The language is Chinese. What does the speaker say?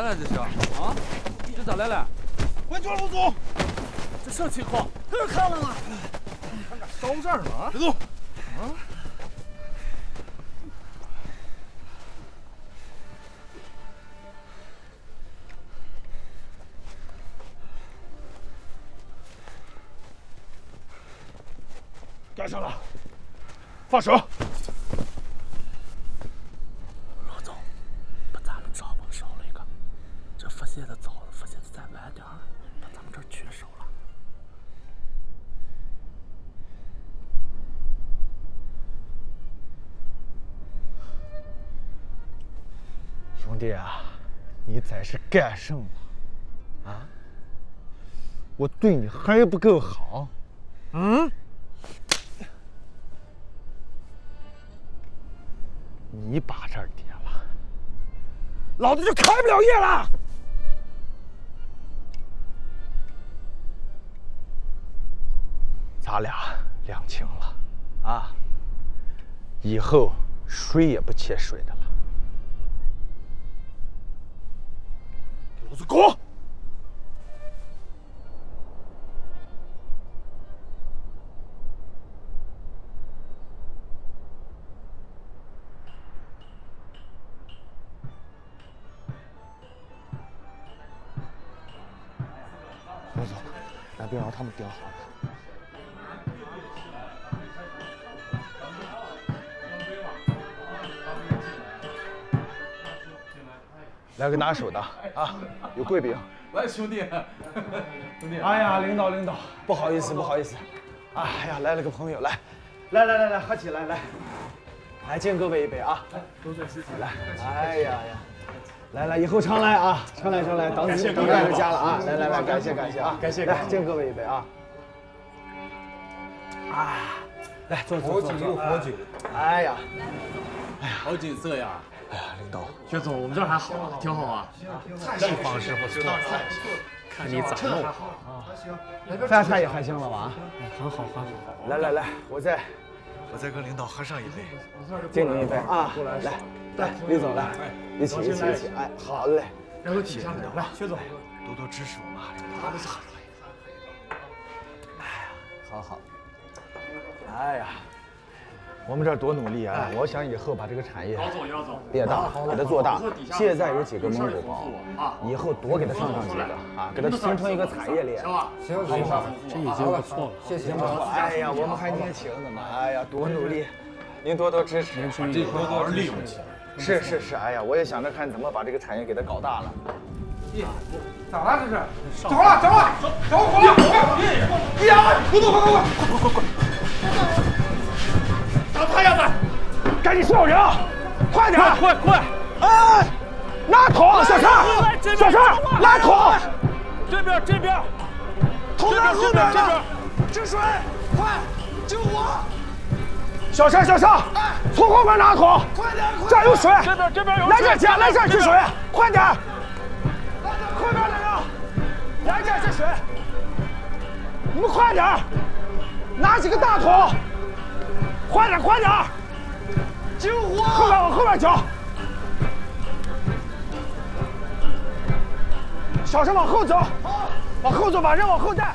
来了？这是啊？这咋来了？快抓老总！这什么情况？这看了吗？看看烧这儿呢。别动！啊！干上了！放手！兄弟啊，你这是干什么？啊？我对你还不够好？嗯？你把这儿点了，老子就开不了业了。咱俩两清了啊！以后谁也不欠谁的走啊我走了那边让他们盯好了。来个拿手的啊，有贵宾。来，兄弟，兄弟。哎呀，领导领导，不好意思不好意思，哎呀，来了个朋友，来，来来来来，喝起来来，来敬各位一杯啊，多谢师姐。来，哎呀呀，来来，以后常来啊，常来常来，等你等带回家了啊，来来来，感谢感谢啊，感谢来敬各位一杯啊，啊，来坐坐坐坐，好酒，哎呀，好景色呀！哎呀，领导，薛总，我们这儿还好，挺好啊，地方是不错，看你咋弄啊。饭菜也还行了吧？很好，很好。来来来，我再我再跟领导喝上一杯，敬您一杯啊！来来，李总来，一起一起一起，哎，好嘞，然后起上来，来，薛总，多多支持我们啊，领导。哎呀，好好。哎呀，我们这儿多努力啊！我想以后把这个产业姚总，姚总，变大，给它做大。现在有几个蒙古包，以后多给它上上几个啊，给它形成一个产业链。行行行，这已经不错了，谢谢。哎呀，我们还年轻呢嘛，哎呀，多努力，您多多支持。这多多利用起来。是是是，哎呀，我也想着看怎么把这个产业给它搞大了。咋了这是？着了着了，着火了！快！哎呀，快快快快快快快！打他丫的！赶紧叫人啊！快点！快快！哎，拿桶，小陈，小陈，拿桶！这边这边，桶在后边呢。治水，快！救火！小陈，小陈，从后面拿桶！快点！这儿有水！这边这边有。来这儿接，来这儿治水！快点！来点，快点，来这儿治水！你们快点儿，拿几个大桶！快点，快点！救火！后面往后面瞧。小声往后走，往后走，把人往后带。